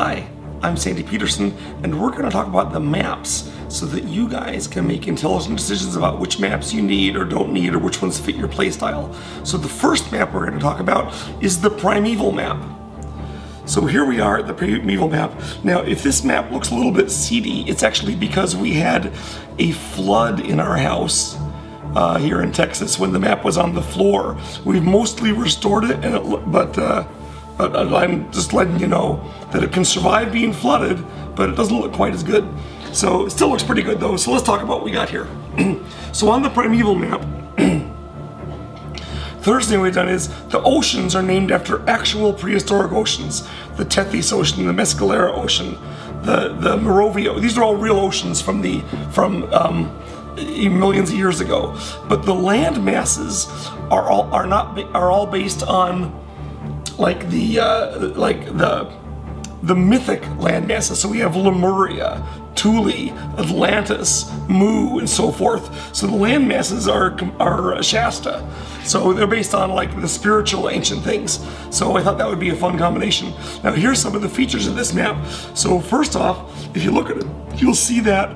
Hi, I'm Sandy Petersen, and we're going to talk about the maps so that you guys can make intelligent decisions about which maps you need or don't need or which ones fit your playstyle. So the first map we're going to talk about is the Primeval map. So here we are at the Primeval map. Now, if this map looks a little bit seedy, it's actually because we had a flood in our house uh, here in Texas when the map was on the floor. We've mostly restored it, and it, but uh, but I'm just letting you know that it can survive being flooded, but it doesn't look quite as good. So it still looks pretty good though. So let's talk about what we got here. so on the primeval map, thing we've done is the oceans are named after actual prehistoric oceans. The Tethys Ocean, the Mescalera Ocean, the the Mirovia. These are all real oceans from the from um, millions of years ago. But the land masses are all are not are all based on like the uh, like the the mythic land masses. So we have Lemuria, Thule, Atlantis, Mu, and so forth. So the land masses are are Shasta. So they're based on like the spiritual ancient things. So I thought that would be a fun combination. Now here's some of the features of this map. So first off, if you look at it, you'll see that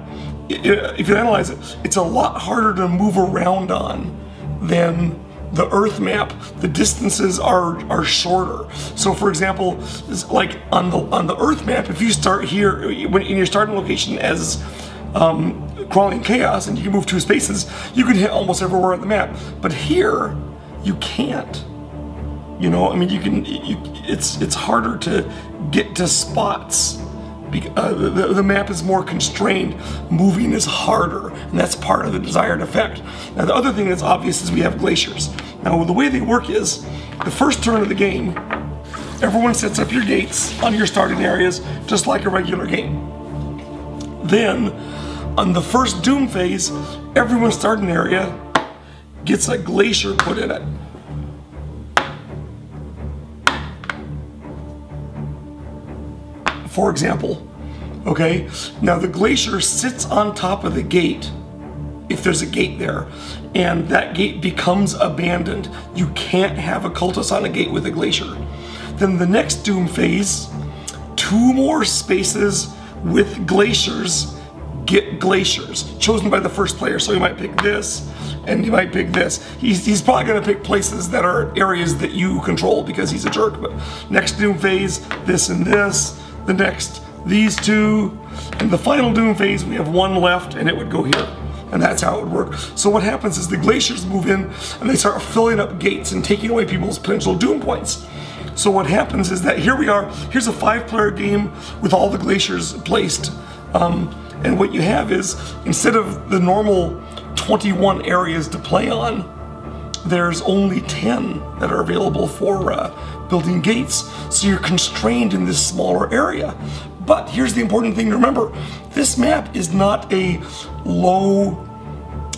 if you analyze it, it's a lot harder to move around on than the Earth map, the distances are are shorter. So, for example, like on the on the Earth map, if you start here when in your starting location as um, crawling chaos, and you can move two spaces, you can hit almost everywhere on the map. But here, you can't. You know, I mean, you can. You, it's it's harder to get to spots uh, the, the, map is more constrained, moving is harder, and that's part of the desired effect. Now the other thing that's obvious is we have glaciers. Now the way they work is, the first turn of the game, everyone sets up your gates on your starting areas, just like a regular game. Then, on the first Doom phase, everyone's starting area gets a glacier put in it. For example. Okay, now the glacier sits on top of the gate, if there's a gate there, and that gate becomes abandoned. You can't have a cultus on a gate with a glacier. Then the next Doom phase, two more spaces with glaciers get glaciers chosen by the first player. So you might pick this and you might pick this. He's, he's probably to pick places that are areas that you control because he's a jerk. But next Doom phase, this and this the next, these two, and the final Doom phase, we have one left, and it would go here. And that's how it would work. So what happens is the glaciers move in, and they start filling up gates and taking away people's potential Doom points. So what happens is that here we are, here's a five-player game with all the glaciers placed. Um, and what you have is, instead of the normal 21 areas to play on, there's only 10 that are available for uh, building gates. So you're constrained in this smaller area. But here's the important thing to remember. This map is not a low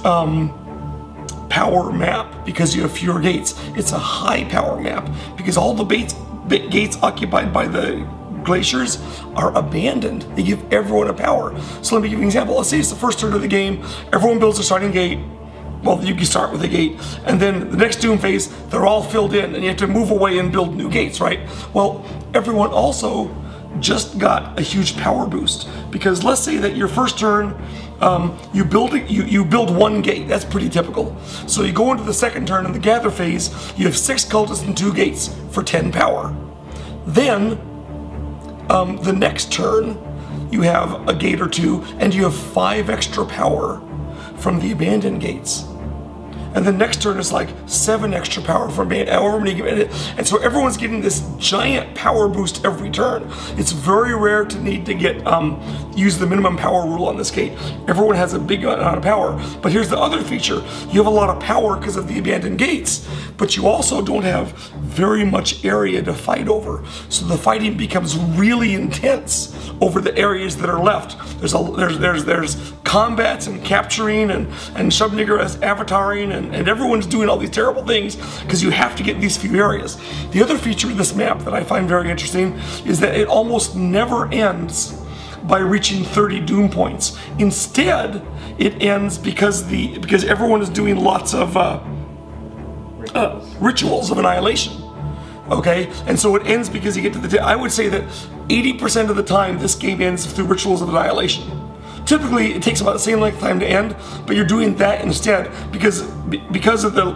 um, power map because you have fewer gates. It's a high power map because all the gates, gates occupied by the glaciers are abandoned. They give everyone a power. So let me give you an example. Let's say it's the first turn of the game. Everyone builds a starting gate well, you can start with a gate, and then the next Doom phase, they're all filled in, and you have to move away and build new gates, right? Well, everyone also just got a huge power boost because let's say that your first turn, um, you build you you build one gate. That's pretty typical. So you go into the second turn in the gather phase, you have six cultists and two gates for 10 power. Then, um, the next turn, you have a gate or two, and you have five extra power from the abandoned gates and the next turn is like seven extra power from me, however many and so everyone's getting this giant power boost every turn. It's very rare to need to get um, use the minimum power rule on this gate. Everyone has a big amount of power, but here's the other feature: you have a lot of power because of the abandoned gates, but you also don't have very much area to fight over. So the fighting becomes really intense over the areas that are left. There's a there's there's there's combats and capturing and and Shub-Niggurath's as avataring and and, and everyone's doing all these terrible things because you have to get these few areas. The other feature of this map that I find very interesting is that it almost never ends by reaching 30 doom points. Instead, it ends because the because everyone is doing lots of uh, uh, rituals of annihilation. Okay, and so it ends because you get to the. I would say that 80% of the time this game ends through rituals of annihilation. Typically, it takes about the same length of time to end, but you're doing that instead because because of the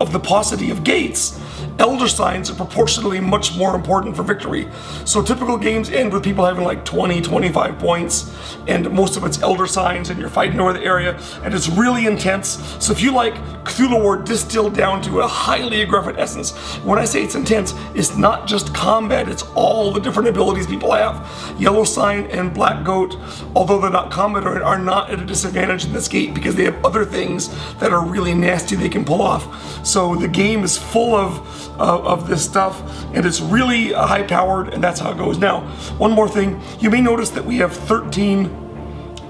of the paucity of gates, elder signs are proportionally much more important for victory. So typical games end with people having like 20, 25 points, and most of it's elder signs, and you're fighting over the area, and it's really intense. So if you like Cthulhu War distilled down to a highly aggressive essence, when I say it's intense, it's not just combat, it's all the different abilities people have. Yellow Sign and Black Goat, although they're not combat are not at a disadvantage in this gate because they have other things that are really nasty they can pull off. So the game is full of of, of this stuff, and it's really high powered, and that's how it goes. Now, one more thing, you may notice that we have 13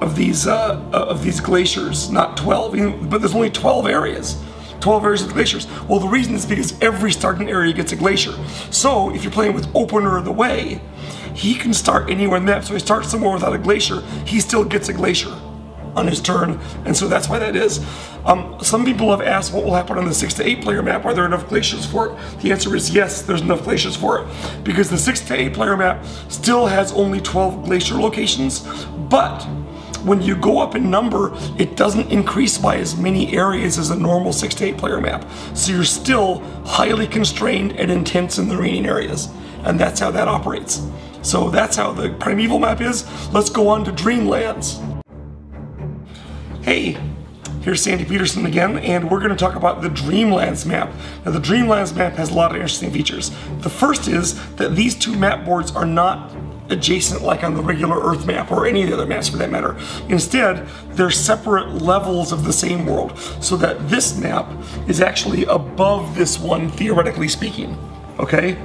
of these uh, of these glaciers, not 12, but there's only 12 areas. 12 areas of glaciers. Well, the reason is because every starting area gets a glacier. So if you're playing with Opener of the Way, he can start anywhere in the map. So he starts somewhere without a glacier, he still gets a glacier on his turn, and so that's why that is. Um, some people have asked what will happen on the 6 to 8 player map, are there enough glaciers for it? The answer is yes, there's enough glaciers for it, because the 6 to 8 player map still has only 12 glacier locations, but when you go up in number, it doesn't increase by as many areas as a normal 6 to 8 player map. So you're still highly constrained and intense in the remaining areas. And that's how that operates. So that's how the Primeval map is. Let's go on to Dreamlands. Hey, here's Sandy Petersen again, and we're going to talk about the Dreamlands map. Now, the Dreamlands map has a lot of interesting features. The first is that these two map boards are not adjacent like on the regular Earth map or any of the other maps for that matter. Instead, they're separate levels of the same world, so that this map is actually above this one, theoretically speaking. Okay?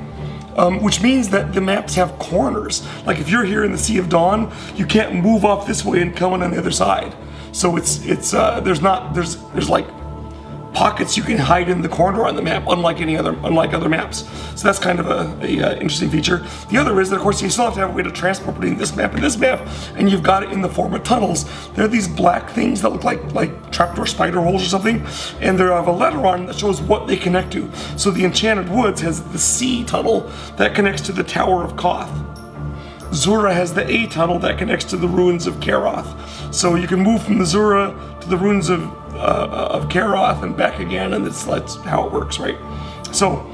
Um, which means that the maps have corners. Like if you're here in the Sea of Dawn, you can't move off this way and come in on the other side. So it's it's uh, there's not there's there's like pockets you can hide in the corner on the map, unlike any other unlike other maps. So that's kind of a, a uh, interesting feature. The other is that of course you still have to have a way to transport between this map and this map, and you've got it in the form of tunnels. There are these black things that look like like trapdoor spider holes or something, and there have a letter on that shows what they connect to. So the Enchanted Woods has the C tunnel that connects to the Tower of Koth. Zura has the A tunnel that connects to the ruins of Karoth. So you can move from the Zura to the ruins of, uh, of Karoth and back again, and that's, that's how it works, right? So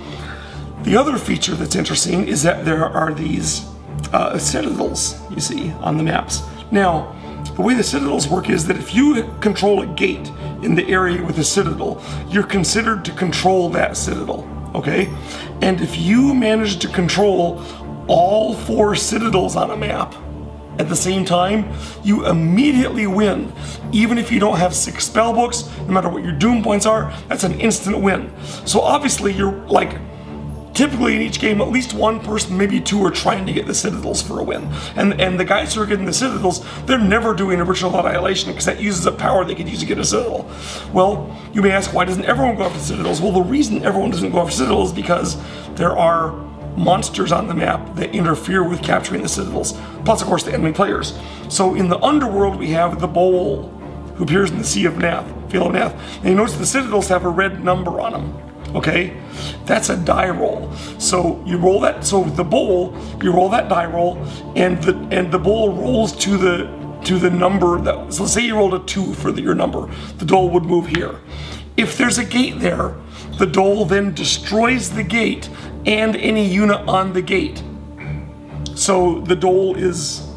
the other feature that's interesting is that there are these uh, citadels, you see, on the maps. Now, the way the citadels work is that if you control a gate in the area with a citadel, you're considered to control that citadel, okay? And if you manage to control all four citadels on a map at the same time, you immediately win. Even if you don't have six spell books, no matter what your doom points are, that's an instant win. So obviously you're like, typically in each game, at least one person, maybe two, are trying to get the Citadels for a win. And and the guys who are getting the Citadels, they're never doing ritual of annihilation because that uses a power they could use to get a Citadel. Well, you may ask, why doesn't everyone go after Citadels? Well, the reason everyone doesn't go after Citadels is because there are monsters on the map that interfere with capturing the citadels, plus of course the enemy players. So in the underworld we have the Dhole, who appears in the Sea of Nath, Field of Nath, and you notice the citadels have a red number on them. Okay, that's a die roll. So you roll that. So the Dhole, you roll that die roll, and the and the Dhole rolls to the to the number that. So let's say you rolled a two for the, your number. The Dhole would move here. If there's a gate there, the Dhole then destroys the gate and any unit on the gate. So the Dhole is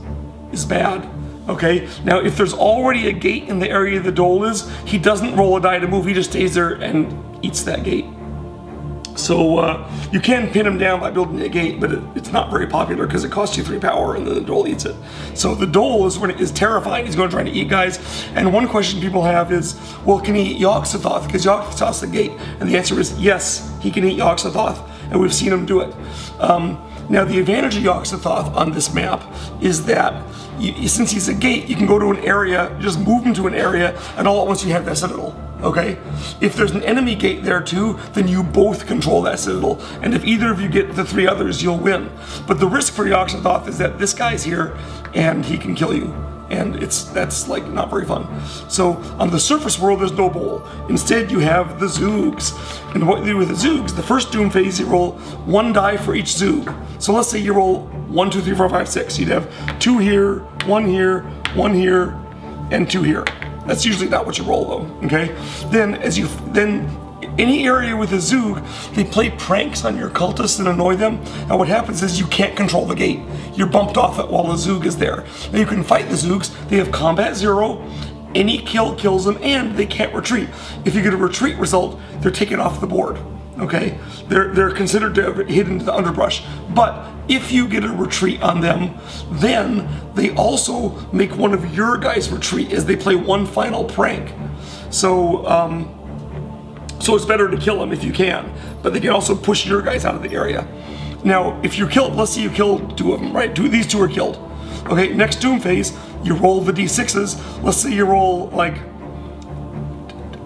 is bad. Okay, now if there's already a gate in the area the Dhole is, he doesn't roll a die to move, he just stays there and eats that gate. So uh, you can pin him down by building a gate, but it, it's not very popular because it costs you three power and then the Dhole eats it. So the Dhole is when it is terrifying. He's going to try to eat guys. And one question people have is, well, can he eat Yog-Sothoth? Because Yog-Sothoth's the gate. And the answer is yes, he can eat Yog-Sothoth and we've seen him do it. Um, now, the advantage of Yog-Sothoth on this map is that you, since he's a gate, you can go to an area, just move him to an area, and all at once you have that citadel. Okay? If there's an enemy gate there too, then you both control that citadel. And if either of you get the three others, you'll win. But the risk for Yog-Sothoth is that this guy's here and he can kill you. and it's that's like not very fun. So on the surface world, there's no Dhole. Instead, you have the Zoogs. And what you do with the Zoogs, the first Doom phase, you roll one die for each Zoog. So let's say you roll one, two, three, four, five, six. You'd have two here, one here, one here, and two here. That's usually not what you roll though, okay? Then as you, then any area with a Zoog, they play pranks on your cultists and annoy them. And what happens is you can't control the gate. You're bumped off it while the Zoog is there. Now you can fight the Zoogs. They have combat zero. Any kill kills them and they can't retreat. If you get a retreat result, they're taken off the board. Okay? They're, they're considered to have hidden the underbrush. But if you get a retreat on them, then they also make one of your guys retreat as they play one final prank. So, um, so it's better to kill them if you can, but they can also push your guys out of the area. Now, if you kill, let's say you kill two of them, right? Two, these two are killed. Okay, next Doom phase, you roll the d6s. Let's say you roll like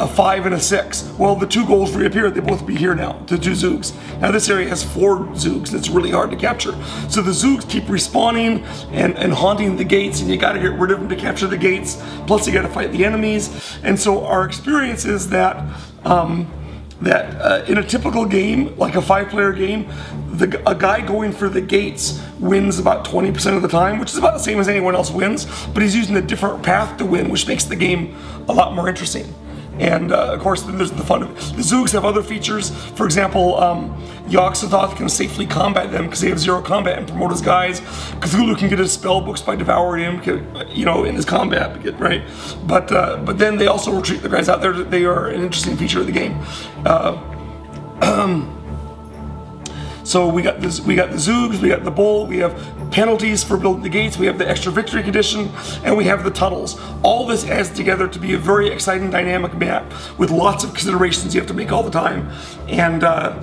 a five and a six. Well, the two goals reappear. They both be here now, the two Zoogs. Now this area has four Zoogs, it's really hard to capture. So the Zoogs keep respawning and, and haunting the gates, and you gotta get rid of them to capture the gates. Plus you gotta fight the enemies. And so our experience is that um, that uh, in a typical game, like a five-player game, the, a guy going for the gates wins about 20% of the time, which is about the same as anyone else wins, but he's using a different path to win, which makes the game a lot more interesting. And uh, of course, there's the fun of it. The Zoogs have other features. For example, um, Yog-Sothoth can safely combat them because they have zero combat and promote his guys. Cthulhu can get his spell books by devouring him, you know, in his combat, right? But uh, but then they also retreat the guys out there. They are an interesting feature of the game. Uh, so we got this, we got the Zoogs, we got the Dhole, we have penalties for building the gates, we have the extra victory condition, and we have the tunnels. All this adds together to be a very exciting dynamic map with lots of considerations you have to make all the time. And uh,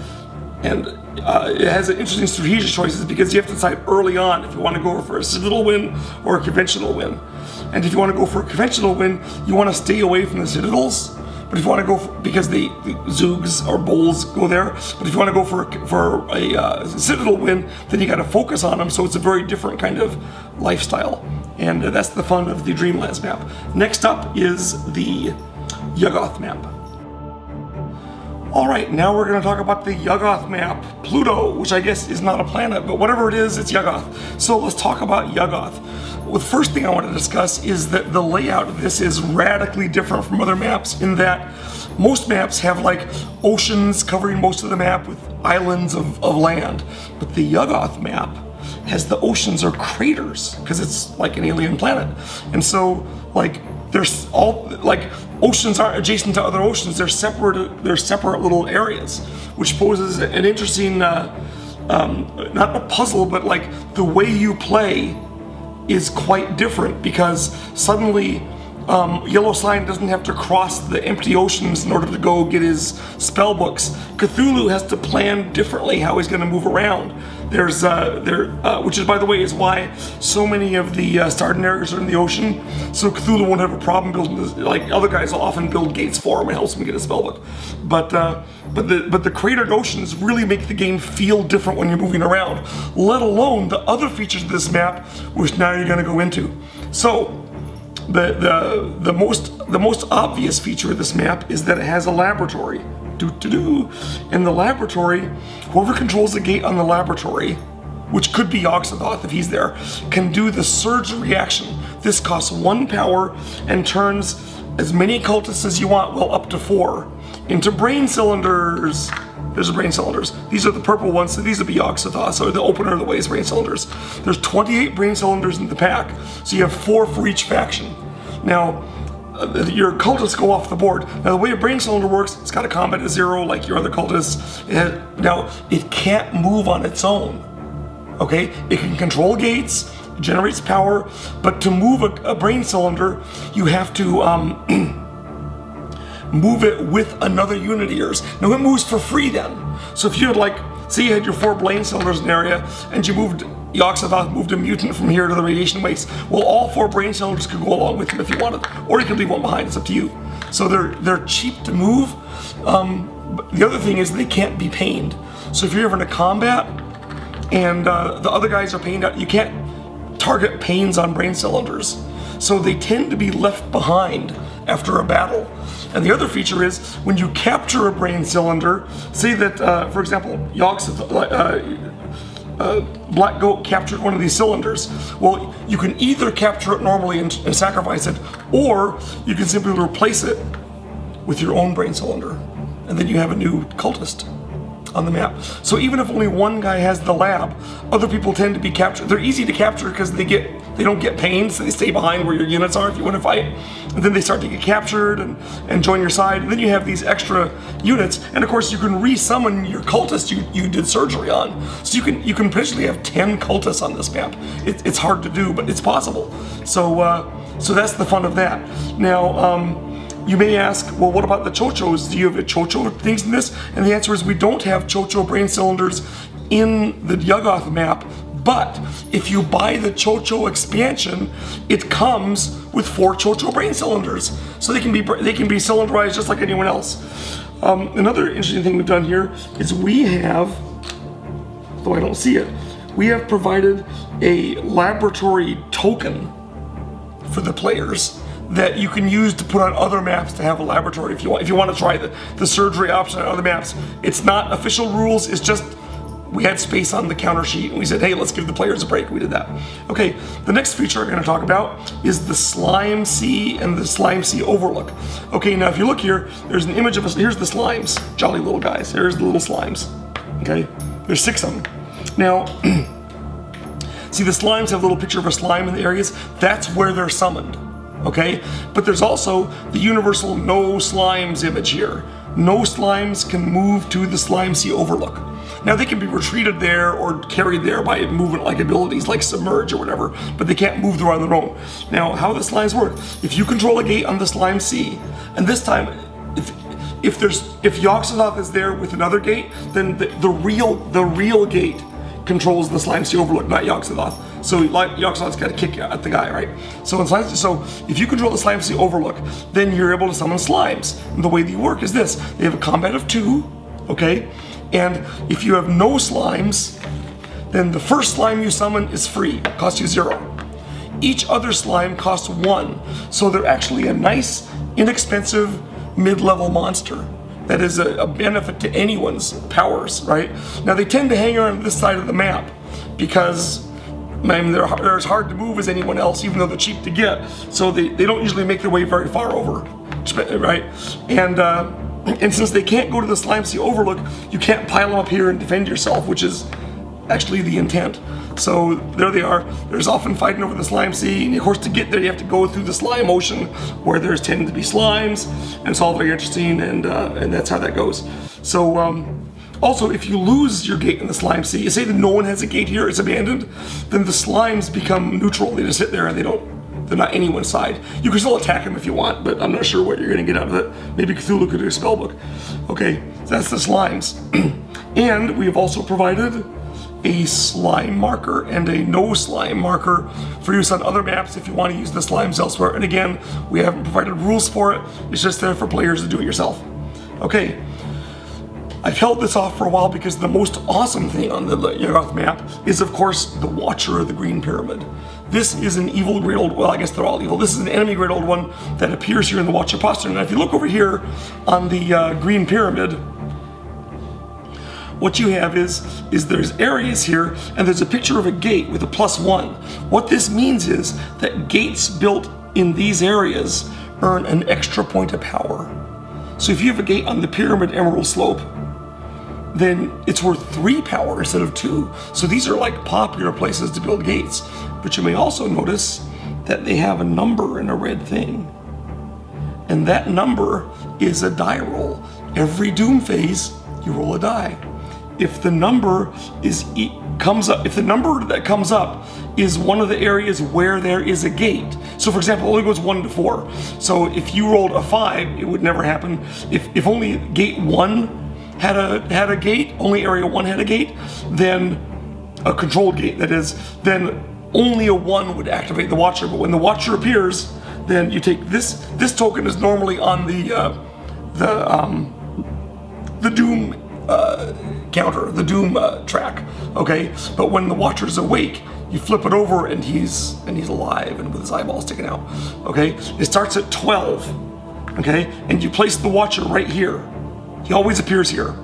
and uh, it has interesting strategic choices because you have to decide early on if you want to go for a citadel win or a conventional win. And if you want to go for a conventional win, you want to stay away from the citadels but if you want to go for, because the, the Zoogs or Dholes go there, but if you want to go for for a uh, Citadel win, then you got to focus on them. So it's a very different kind of lifestyle, and that's the fun of the Dreamlands map. Next up is the Yuggoth map. All right, now we're gonna talk about the Yuggoth map, Pluto, which I guess is not a planet, but whatever it is, it's Yuggoth. So let's talk about Yuggoth. Well, the first thing I want to discuss is that the layout of this is radically different from other maps in that most maps have like oceans covering most of the map with islands of, of land, but the Yuggoth map has the oceans are craters because it's like an alien planet. And so like there's all like oceans aren't adjacent to other oceans. They're separate. They're separate little areas, which poses an interesting, uh, um, not a puzzle, but like the way you play is quite different because suddenly um, Yellow Sign doesn't have to cross the empty oceans in order to go get his spell books. Cthulhu has to plan differently how he's going to move around. There's uh, there, uh, which is by the way is why so many of the uh, Starden are in the ocean. So Cthulhu won't have a problem building this. Like other guys will often build gates for him and helps him get a spellbook. But uh, but the but the cratered oceans really make the game feel different when you're moving around. Let alone the other features of this map, which now you're going to go into. So the the the most the most obvious feature of this map is that it has a laboratory do do do. In the laboratory, whoever controls the gate on the laboratory, which could be Yog-Sothoth if he's there, can do the surge reaction. This costs one power and turns as many cultists as you want, well up to four, into brain cylinders. There's the brain cylinders. These are the purple ones, so these would be Yog-Sothoth, so the opener of the ways brain cylinders. There's 28 brain cylinders in the pack, so you have four for each faction. Now, uh, your cultists go off the board. Now the way a brain cylinder works, it's got a combat of zero like your other cultists. It, now it can't move on its own. Okay, it can control gates, generates power, but to move a, a brain cylinder, you have to um, move it with another unit of yours. Now it moves for free then. So if you had like, say you had your four brain cylinders in area and you moved Yog-Sothoth moved a mutant from here to the radiation waste. Well, all four brain cylinders could go along with him if you wanted, or you could leave one behind. It's up to you. So they're they're cheap to move. Um, the other thing is they can't be pained. So if you're ever in a combat and uh, the other guys are pained out, you can't target pains on brain cylinders. so they tend to be left behind after a battle. And the other feature is when you capture a brain cylinder, say that, uh, for example, Yox, uh, uh, Black Goat captured one of these cylinders. Well, you can either capture it normally and, and sacrifice it, or you can simply replace it with your own brain cylinder. And then you have a new cultist on the map. So even if only one guy has the lab, other people tend to be captured. They're easy to capture because they get they don't get pain, so they stay behind where your units are if you want to fight. And then they start to get captured and, and join your side. And then you have these extra units. And of course you can re-summon your cultists you, you did surgery on. So you can you can potentially have 10 cultists on this map. It, it's hard to do, but it's possible. So uh, so that's the fun of that. Now um, you may ask, well, what about the Tcho-Tchos? Do you have a Tcho-Tcho things in this? And the answer is we don't have Tcho-Tcho brain cylinders in the Yuggoth map, but if you buy the Tcho-Tcho expansion, it comes with four Tcho-Tcho brain cylinders. So they can be they can be cylinderized just like anyone else. Um, another interesting thing we've done here is we have, though I don't see it, we have provided a laboratory token for the players that you can use to put on other maps to have a laboratory if you want if you want to try the, the surgery option on other maps. It's not official rules, it's just we had space on the counter sheet and we said, hey, let's give the players a break. We did that. Okay, the next feature I'm gonna talk about is the Slime Sea and the Slime Sea Overlook. Okay, now if you look here, there's an image of us, here's the slimes, jolly little guys. Here's the little slimes, okay? There's six of them. Now, see the slimes have a little picture of a slime in the areas. That's where they're summoned okay? But there's also the universal no slimes image here. No slimes can move to the slime sea overlook. Now they can be retreated there or carried there by movement-like abilities like submerge or whatever, but they can't move there on their own. Now how the slimes work, if you control a gate on the slime sea, and this time, if if there's if Yog-Sothoth is there with another gate, then the, the real the real gate controls the slime sea overlook, not Yog-Sothoth. So like Yog-Sothoth's got to kick at the guy, right? So slime, so if you control the slime sea overlook, then you're able to summon slimes. And the way they work is this: they have a combat of two, okay, and if you have no slimes, then the first slime you summon is free, costs you zero. Each other slime costs one, so they're actually a nice, inexpensive mid-level monster that is a, a, benefit to anyone's powers, right? Now they tend to hang around this side of the map because I mean, they're, they're as hard to move as anyone else, even though they're cheap to get. So they, they don't usually make their way very far over, right? And uh, and since they can't go to the Slime Sea Overlook, you can't pile them up here and defend yourself, which is actually the intent. So there they are. There's often fighting over the slime sea, and of course to get there you have to go through the slime ocean, where there's tend to be slimes, and it's all very interesting, and uh, and that's how that goes. So um, also, if you lose your gate in the slime sea, you say that no one has a gate here, it's abandoned, then the slimes become neutral. They just sit there and they don't they're not anyone's side. You can still attack them if you want, but I'm not sure what you're gonna get out of it. Maybe Cthulhu could do a spellbook. Okay, that's the slimes. and we have also provided a slime marker and a no slime marker for use on other maps if you want to use the slimes elsewhere. And again, we haven't provided rules for it. It's just there for players to do it yourself. Okay, I've held this off for a while because the most awesome thing on the Yuggoth map is of course the Watcher of the Green Pyramid. This is an evil great old, well I guess they're all evil, this is an enemy great old one that appears here in the Watcher postern. And if you look over here on the uh, Green Pyramid, what you have is, is there's areas here and there's a picture of a gate with a plus one. What this means is that gates built in these areas earn an extra point of power. So if you have a gate on the Pyramid Emerald Slope, then it's worth three power instead of two. So these are like popular places to build gates. But you may also notice that they have a number and a red thing. And that number is a die roll. Every doom phase, you roll a die. If the number is comes up, if the number that comes up is one of the areas where there is a gate. So for example, only goes one to four. So if you rolled a five, it would never happen. If, if only gate one had a had a gate, only area one had a gate, then a controlled gate, that is, then only a one would activate the watcher. But when the watcher appears, then you take this. This token is normally on the uh, the um, the doom uh, counter, the doom uh, track. Okay, but when the watcher is awake, you flip it over and he's and he's alive and with his eyeballs sticking out. Okay, it starts at 12. Okay, and you place the Watcher right here. He always appears here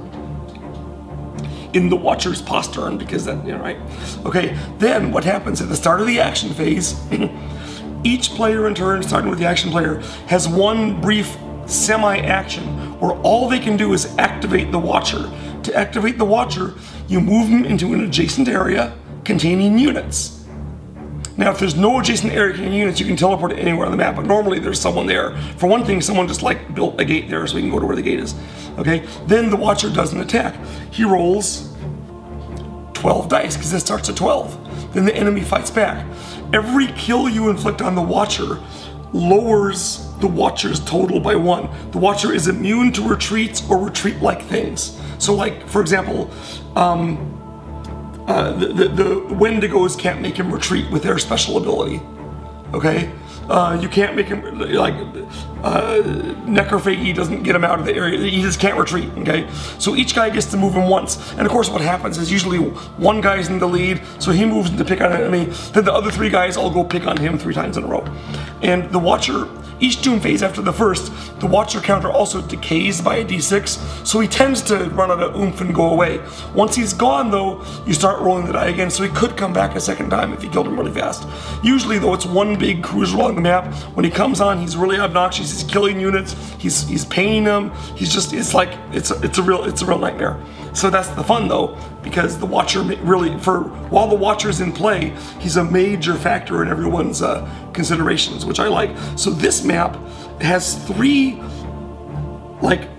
in the Watcher's postern because that you know right. Okay, then what happens at the start of the action phase? each player in turn, starting with the action player, has one brief semi-action where all they can do is activate the Watcher. To activate the Watcher, you move them into an adjacent area containing units. Now, if there's no adjacent area containing units, you can teleport anywhere on the map, but normally there's someone there. For one thing, someone just like built a gate there so we can go to where the gate is. Okay, then the Watcher does an attack. He rolls 12 dice, because it starts at 12. Then the enemy fights back. Every kill you inflict on the Watcher lowers the Watcher's total by one. The Watcher is immune to retreats or retreat-like things. So like, for example, um, uh, the, the, the Wendigos can't make him retreat with their special ability. Okay? Uh, you can't make him, like, uh, Necrophagi doesn't get him out of the area. He just can't retreat, okay? So each guy gets to move him once. And of course what happens is usually one guy's in the lead, so he moves to pick on an enemy. Then the other three guys all go pick on him three times in a row. And the Watcher each Doom phase after the first, the Watcher counter also decays by a d6, so he tends to run out of oomph and go away. Once he's gone though, you start rolling the die again, so he could come back a second time if you killed him really fast. Usually though, it's one big cruiser along the map. When he comes on, he's really obnoxious, he's killing units, he's he's paining them, he's just, it's like, it's a, it's a real, it's a real nightmare. So that's the fun though, because the Watcher really, for while the Watcher's in play, he's a major factor in everyone's uh, considerations, which I like. So this map has three like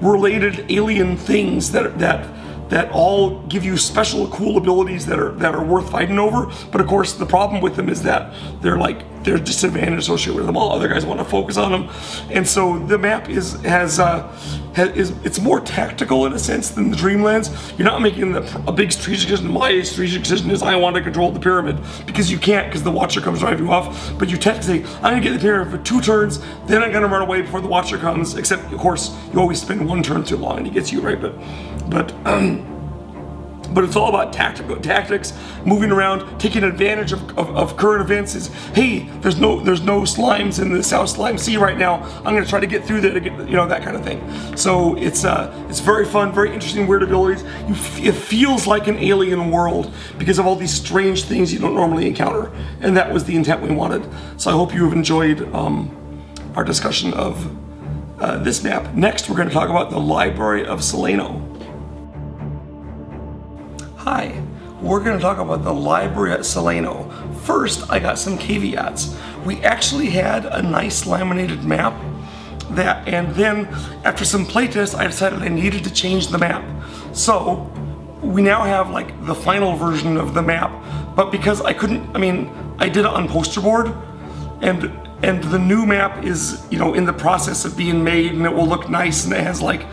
related alien things that that that all give you special cool abilities that are that are worth fighting over. But of course, the problem with them is that they're like they're disadvantaged associated with them. All other guys want to focus on them, and so the map is has, uh, has is it's more tactical in a sense than the Dreamlands. You're not making the, a big strategic decision. My strategic decision is I want to control the pyramid because you can't because the Watcher comes driving you off. But you technically say I'm gonna get the pyramid for two turns, then I'm gonna run away before the Watcher comes. Except of course you always spend one turn too long and he gets you right. But but. Um, but it's all about tactical tactics, moving around, taking advantage of, of, of, current events. Is hey, there's no there's no slimes in the South Slime Sea right now. I'm gonna try to get through there to get you know that kind of thing. So it's uh it's very fun, very interesting, weird abilities. it feels like an alien world because of all these strange things you don't normally encounter, and that was the intent we wanted. So I hope you have enjoyed um, our discussion of uh, this map. Next, we're going to talk about the Library of Celaeno. Hi, we're going to talk about the library at Celaeno. First, I got some caveats. We actually had a nice laminated map that, and then after some playtests, I decided I needed to change the map. So, we now have like the final version of the map, but because I couldn't, I mean, I did it on poster board, and and the new map is, you know, in the process of being made, and it will look nice, and it has like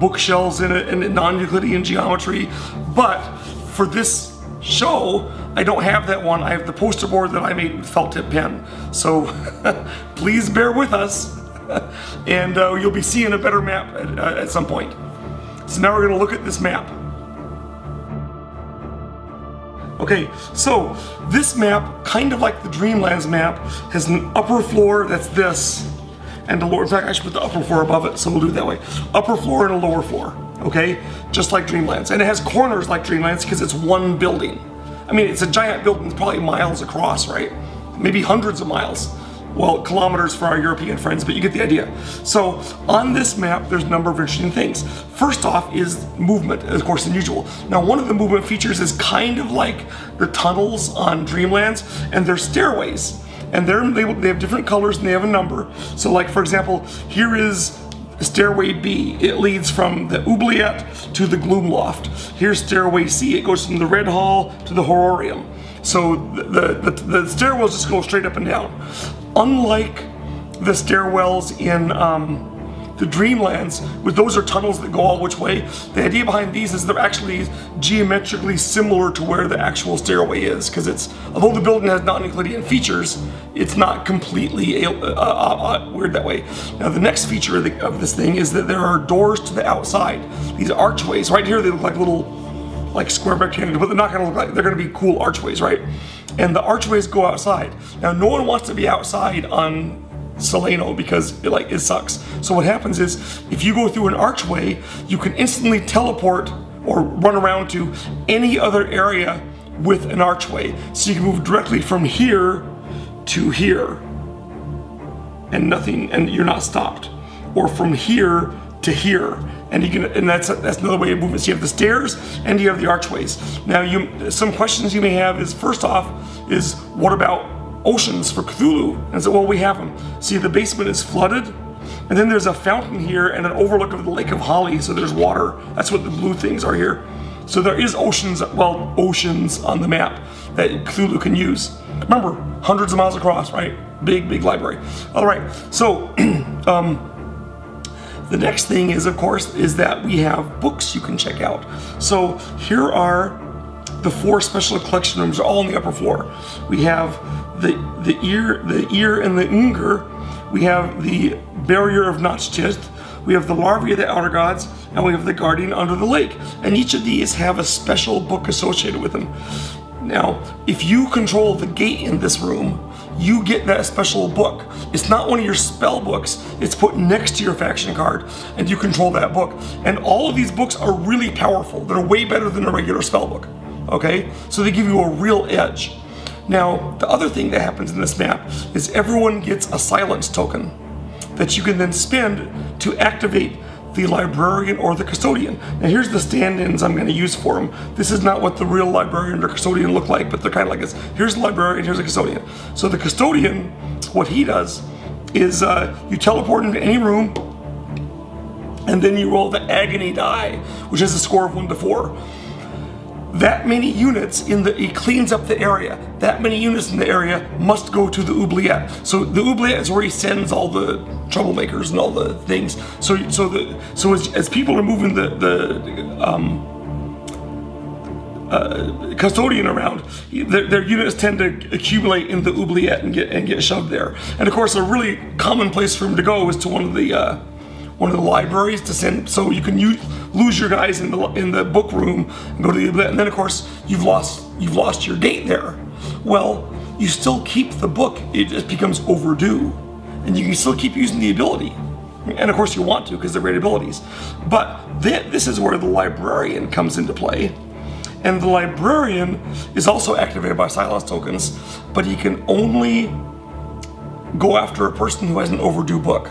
bookshelves in it and non-Euclidean geometry, but for this show, I don't have that one. I have the poster board that I made with felt tip pen. So please bear with us and uh, you'll be seeing a better map at, uh, at some point. So now we're gonna look at this map. Okay, so this map, kind of like the Dreamlands map, has an upper floor that's this, and a lower, in fact I should put the upper floor above it, so we'll do it that way. Upper floor and a lower floor okay? Just like Dreamlands. And it has corners like Dreamlands because it's one building. I mean, it's a giant building, probably miles across, right? Maybe hundreds of miles. Well, kilometers for our European friends, but you get the idea. So on this map, there's a number of interesting things. First off is movement, of course, unusual. Now, one of the movement features is kind of like the tunnels on Dreamlands, and they're stairways. And they're, they, they have different colors and they have a number. So like, for example, here is Stairway B, it leads from the oubliette to the Gloomloft. Here's Stairway C, it goes from the Red Hall to the Horrorium. So the, the, the stairwells just go straight up and down. Unlike the stairwells in um, the Dreamlands, with those are tunnels that go all which way. The idea behind these is they're actually geometrically similar to where the actual stairway is, because it's, although the building has non-Euclidean features, it's not completely uh, uh, uh, weird that way. Now the next feature of, the, of this thing is that there are doors to the outside. These archways, right here they look like little like square rectangles, but they're not gonna look like, they're gonna be cool archways, right? And the archways go outside. Now, no one wants to be outside on Celaeno because it, like it sucks. So what happens is if you go through an archway, you can instantly teleport or run around to any other area with an archway. So you can move directly from here to here and nothing and you're not stopped. Or from here to here and you can and that's that's another way of moving. So you have the stairs and you have the archways. Now you some questions you may have is first off is what about oceans for Cthulhu? And so well we have them. See the basement is flooded and then there's a fountain here and an overlook of the Lake of Hali, so there's water. That's what the blue things are here. So there is oceans, well, oceans on the map that Cthulhu can use. Remember, hundreds of miles across, right? Big, big library. All right, so um, the next thing is, of course, is that we have books you can check out. So here are the four special collection rooms, all on the upper floor. We have the the ear, the ear and the unger. We have the barrier of Naach-Tith. We have the larvae of the outer gods, and we have the guardian under the lake. And each of these have a special book associated with them. Now, if you control the gate in this room, you get that special book. It's not one of your spell books, it's put next to your faction card, and you control that book. And all of these books are really powerful. They're way better than a regular spell book. Okay? So they give you a real edge. Now, the other thing that happens in this map is everyone gets a silence token that you can then spend to activate the librarian or the custodian. Now here's the stand-ins I'm going to use for them. This is not what the real librarian or custodian look like, but they're kind of like this. Here's the librarian, here's the custodian. So the custodian, what he does is uh, you teleport into any room, and then you roll the agony die, which is a score of one to four that many units in the, it cleans up the area. That many units in the area must go to the oubliette. So the oubliette is where he sends all the troublemakers and all the things. So so the so as, as people are moving the the um, uh, custodian around, their, their, units tend to accumulate in the oubliette and get and get shoved there. And of course, a really common place for him to go is to one of the uh, one of the libraries to send, so you can use, lose your guys in the in the book room and go to the and then of course you've lost you've lost your date there. Well, you still keep the book; it just becomes overdue, and you can still keep using the ability. And of course you want to because they're great abilities. But th this is where the librarian comes into play. And the librarian is also activated by silence tokens, but he can only go after a person who has an overdue book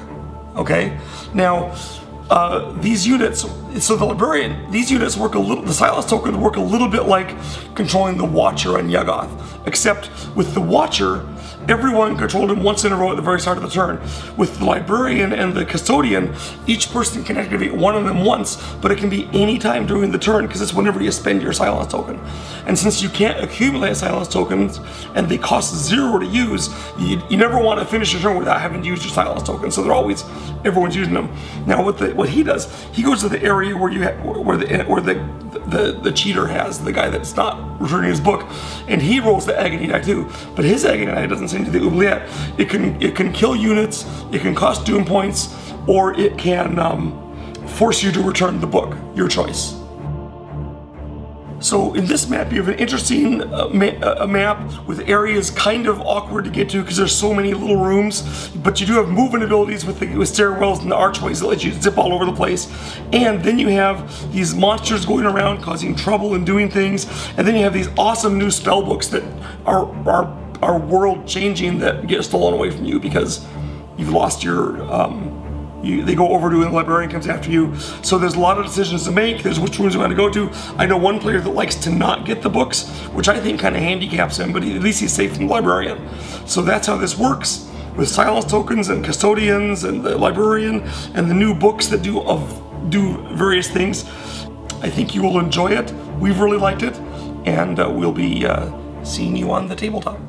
okay? Now, uh, these units, so the librarian, these units work a little, the silence tokens work a little bit like controlling the Watcher and Yuggoth, except with the Watcher, everyone controlled him once in a row at the very start of the turn. With the librarian and the custodian, each person can activate one of them once, but it can be any time during the turn because it's whenever you spend your silence token. And since you can't accumulate silence tokens and they cost zero to use, you, you never want to finish your turn without having to use your silence token, So they're always everyone's using them. Now, what the what he does, he goes to the area where you have, where the where the, the the cheater has the guy that's not returning his book, and he rolls the agony die too. But his agony die doesn't into the oubliette. It can it can kill units, it can cost doom points, or it can um, force you to return the book. Your choice. So in this map, you have an interesting uh, ma uh, map with areas kind of awkward to get to because there's so many little rooms, but you do have movement abilities with, the, with stairwells and the archways that let you zip all over the place. And then you have these monsters going around causing trouble and doing things. And then you have these awesome new spell books that are, are are world changing that get stolen away from you because you've lost your um, you, they go over to and the librarian comes after you. So there's a lot of decisions to make. There's which rooms you want to go to. I know one player that likes to not get the books, which I think kind of handicaps him, but he, at least he's safe from the librarian. So that's how this works with silence tokens and custodians and the librarian and the new books that do of do various things. I think you will enjoy it. We've really liked it, and uh, we'll be uh, seeing you on the tabletop.